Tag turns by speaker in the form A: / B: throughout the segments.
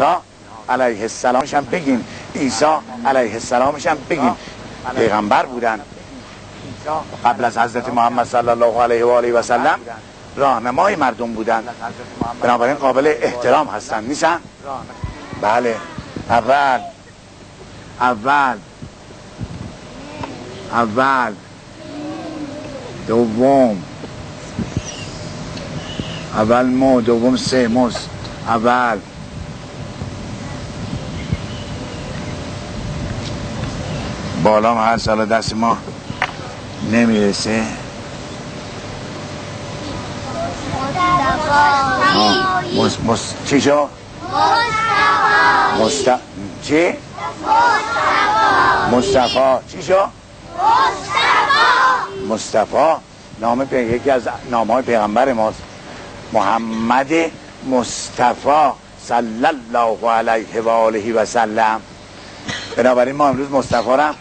A: موسا علیه السلامش هم بگیم عیسی علیه السلامش هم بگیم پیغمبر بودن. قبل از حضرت محمد صلی الله علیه و آله و سلم راهنمای مردم بودن. بنابراین قابل احترام هستن. نیستن؟ بله. اول. اول. اول. دوم. اول مو دوم سه موس اول. بالا هر سال دست ما نمی‌رسه. مس مس چی شو؟ مصطفا چی؟ مصطفا چی شو؟ مصطفا نام پی... یکی از نام های پیغمبر ماست. محمد مصطفی صلی الله علیه و آله و سلم. بنابراین ما امروز مصطفی را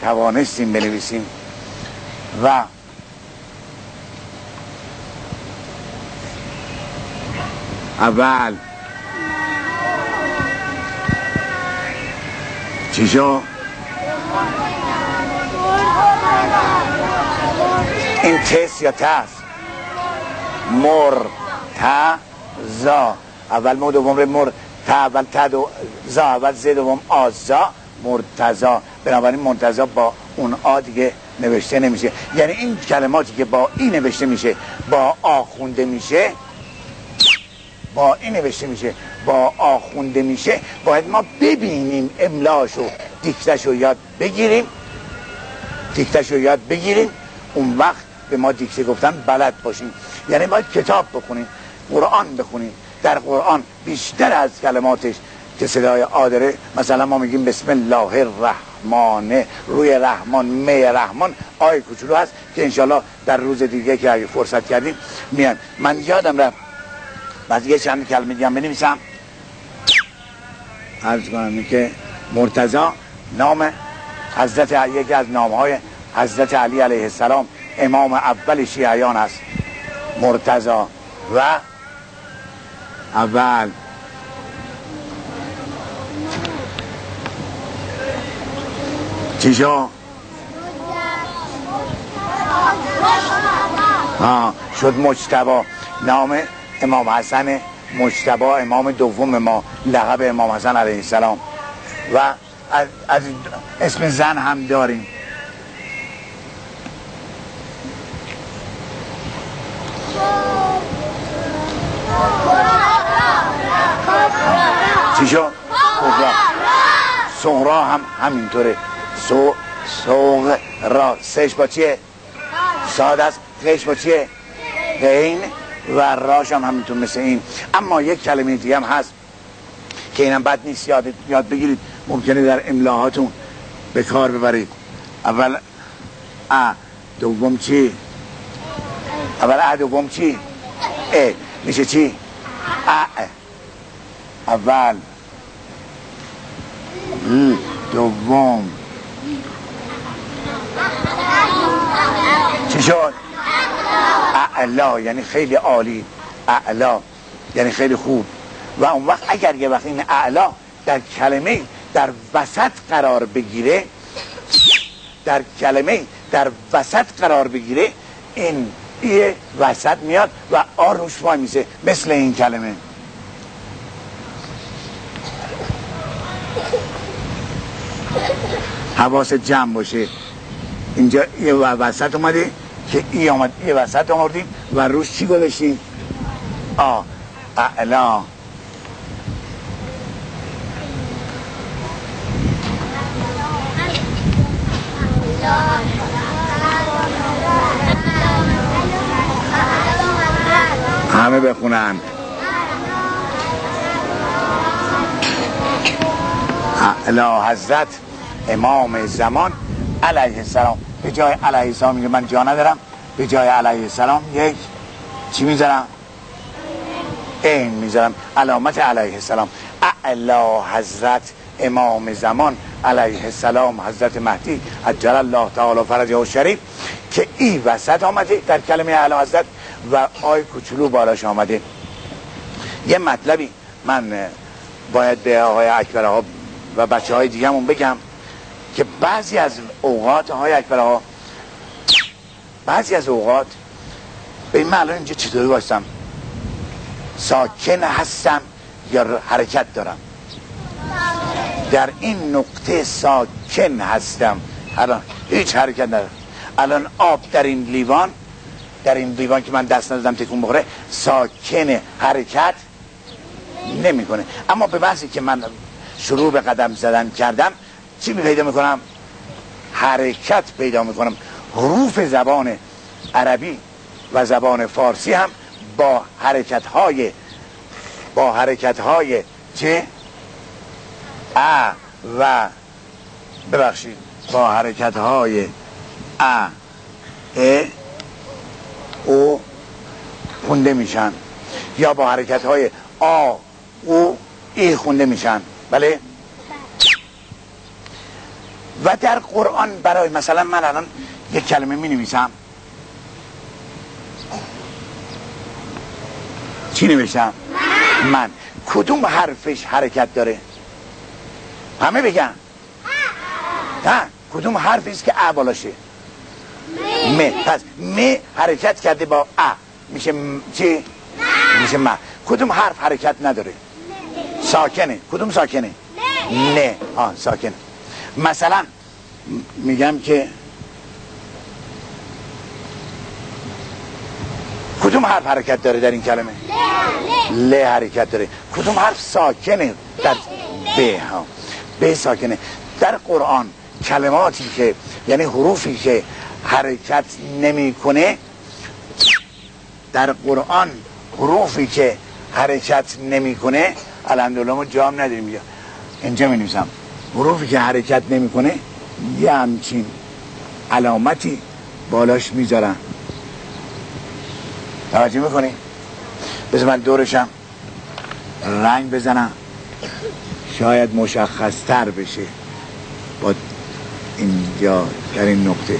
A: توانستیم بنویسیم. و اول. چی شو؟ این تس یا تس؟ زا اول مو دوم مر تا اول تا دو زا اول زه دوم آزا مرتزا بنابراین مرتزا با اون آ دیگه نوشته نمیشه. یعنی این کلماتی که با این نوشته میشه با آ خونده میشه با این نوشته میشه با آ خونده میشه باید ما ببینیم املاشو دیکتشو یاد بگیریم. دیکتشو یاد بگیریم. اون وقت به ما دیکته گفتن بلد باشیم. یعنی باید کتاب بخونیم قرآن بخونیم. در قرآن بیشتر از کلماتش که صدای آدره مثلا ما میگیم بسم الله الرحمن روی رحمان می رحمان آی کوچولو هست که انشالله در روز دیگه که اگه فرصت کردیم میان. من یادم رفت بعد یه چند کلمه دیگه بنویسم. عرض کنم که مرتضا نام حضرت یکی از نام های حضرت علی علیه السلام امام اول شیعیان است. مرتضا و اول. چی شو؟ آه شد مجتبا نام امام حسن مجتبا امام دوم ما لقب امام حسن علیه السلام. و از, از اسم زن هم داریم. چی؟ کبرا سغرا هم همینطوره. سو سوغ را سش با چیه؟ ساد است قش با چیه؟ و راش هم همینطور مثل این اما یک کلمه دیگه هم هست که اینم بد نیست یاد, یاد بگیرید ممکنه در املاهاتون به کار ببرید اول ا دوم چی؟ اول ا دوم چی؟ ا میشه چی؟ ا اول دوم شد؟ اعلا یعنی خیلی عالی. اعلا یعنی خیلی خوب. و اون وقت اگر یه وقت این اعلا در کلمه در وسط قرار بگیره در کلمه در وسط قرار بگیره این ایه وسط میاد و آر روش وای میشه مثل این کلمه. حواس جمع باشه. اینجا یه وسط اومده. که ای آمد یه وسط آمدیم و روش چی گذاشتیم؟ آ اعلا. همه بخونن. اعلا حضرت امام زمان علیه السلام. به جای علیه السلام میگه من جا ندارم. به جای علیه السلام یک چی می‌ذارم؟ این می‌ذارم. علامت علیه السلام. اعلا حضرت امام زمان علیه السلام حضرت مهدی عجل الله تعالی فرجه و شریف که ای وسط آمده در کلمه اعلا حضرت و آی کوچولو بالاش آمده. یه مطلبی من باید به آقای اکبر و بچه های دیگه بگم. که بعضی از اوقات آقای اکبر ها بعضی از اوقات به این الان اینجا چطوری باشم ساکن هستم یا حرکت دارم؟ در این نقطه ساکن هستم. الان هیچ حرکت ندارم. الان آب در این لیوان در این لیوان که من دست ندادم تکون بخوره ساکن حرکت نمی‌کنه. اما به بحثی که من شروع به قدم زدن کردم چی پیدا می‌کنم؟ حرکت پیدا می‌کنم. حروف زبان عربی و زبان فارسی هم با حرکت های با حرکت های چه؟ ا و ببخشید. با حرکت های ا ا او خونده میشن. یا با حرکت های آ او ای خونده میشن. بله؟ و در قرآن برای مثلا من الان یک کلمه می نویسم. چی نوشتم؟ من. کدوم حرفش حرکت داره؟ همه بگن. نه کدوم حرفی است که ا بالاشه؟ م. پس م حرکت کرده با ا. میشه چی؟ میشه م. کدوم حرف حرکت نداره؟ ساکنه. کدوم ساکنه؟ نه. آه ساکنه. مثلا میگم که کدوم حرف حرکت داره در این کلمه؟ ل حرکت داره. کدوم حرف ساکنه در ب ها. ب ساکنه. در قرآن کلماتی که یعنی حروفی که حرکت نمی‌کنه در قرآن حروفی که حرکت نمی‌کنه الحمدلله ما جام نداریم. اینجا می نویسم. حروفی که حرکت نمی‌کنه یه همچین علامتی بالاش می‌ذارن توجه می‌کنی؟ بذار من دورشم رنگ بزنم. شاید مشخصتر بشه. با اینجا در این نقطه.